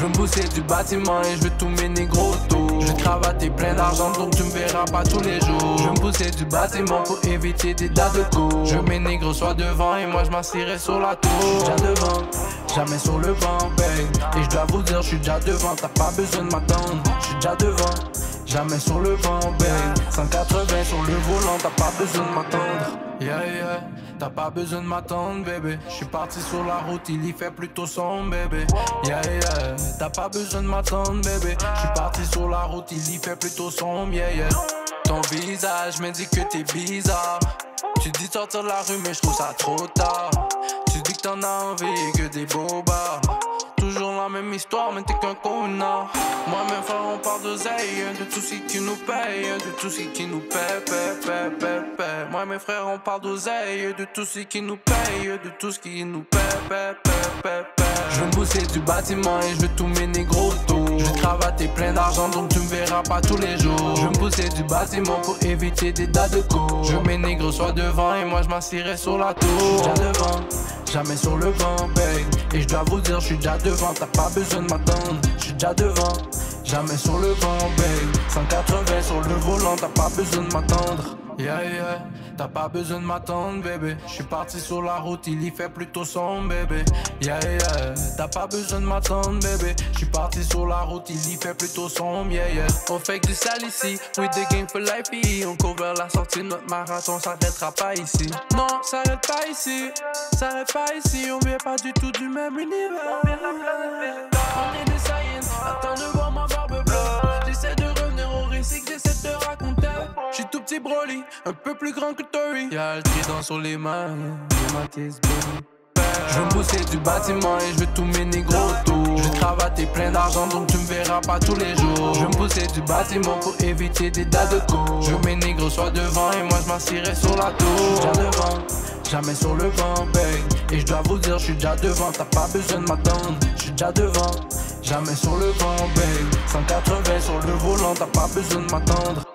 Je me pousser du bâtiment et je veux tous mes négros Je vais cravater plein d'argent donc tu me verras pas tous les jours. Je me pousser du bâtiment pour éviter des dates de cours. Je veux mes négros soient devant et moi je m'assirai sur la tour. Déjà devant, jamais sur le banc, babe. Et je dois vous dire, je suis déjà devant, t'as pas besoin de m'attendre. Je suis déjà devant. Jamais sur le banc, babe. 180 sur le volant, t'as pas besoin de m'attendre. Yeah, yeah, t'as pas besoin de m'attendre, bébé Je suis parti sur la route, il y fait plutôt son bébé Yeah, yeah, t'as pas besoin de m'attendre, bébé Je suis parti sur la route, il y fait plutôt son yeah, yeah. Ton visage me dit que t'es bizarre. Tu dis sortir de la rue, mais je ça trop tard. Tu dis que t'en as envie, que des bobards la même histoire, mais t'es qu'un connard. Moi, mes frères, on parle d'oseille, de tout ce qui nous paye, de tout ce qui nous paie. Moi, mes frères, on parle d'oseille, de tout ce qui nous paye, de tout ce qui nous paie. Je veux pousser du bâtiment et je veux tous mes négros Je veux cravater plein d'argent donc tu me verras pas tous les jours. Je veux pousser du bâtiment pour éviter des dates de cours. Je veux mes négros devant et moi je m'assirai sur la tour. Devant, jamais sur le banc, babe. Et je dois vous dire, je suis déjà devant, t'as pas besoin de m'attendre. Je suis déjà devant, jamais sur le banc, babe. 180 sur le volant, t'as pas besoin de m'attendre. Yeah, yeah, t'as pas besoin de m'attendre, bébé. Je suis parti sur la route, il y fait plutôt son bébé. Yeah, yeah, t'as pas besoin de m'attendre, bébé. Je suis parti sur la route, il y fait plutôt son yeah, yeah. On fait que du sale ici, we the game for life, on court vers la sortie notre marathon, s'arrêtera pas ici. Non, s'arrête pas ici, s'arrête pas ici, on vient pas du tout du même univers. Petit Broly, un peu plus grand que Tori. Y'a le trident sur les mains, je veux me pousser du bâtiment et je veux tous mes négros autour. Je vais cravater plein d'argent donc tu me verras pas tous les jours. Je veux me pousser du bâtiment pour éviter des dates de cours. Je veux mes négros soient devant et moi je m'assirai sur la tour. Déjà devant, jamais sur le banc, babe. Et je dois vous dire, je suis déjà devant, t'as pas besoin de m'attendre. Je suis déjà devant, jamais sur le banc, babe. 180 sur le volant, t'as pas besoin de m'attendre.